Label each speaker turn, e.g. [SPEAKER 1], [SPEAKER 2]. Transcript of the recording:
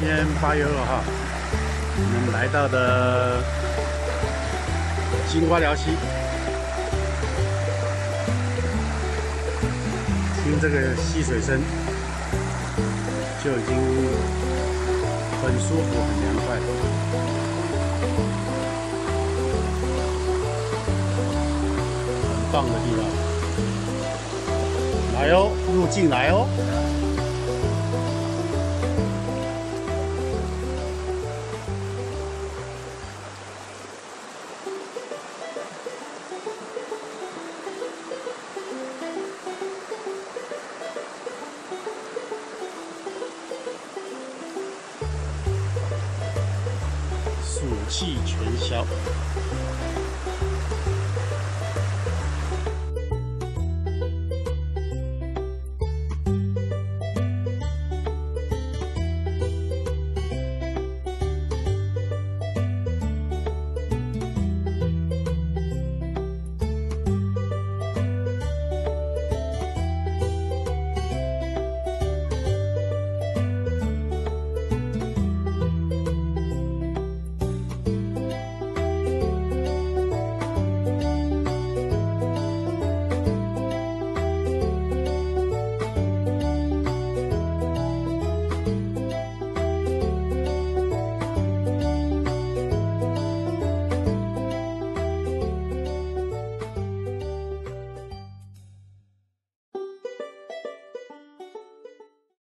[SPEAKER 1] 今天八月二号，我们来到的金瓜寮溪，听这个溪水声，就已经很舒服、很凉快。很棒的地方，来哦，入境来哦。暑气全消。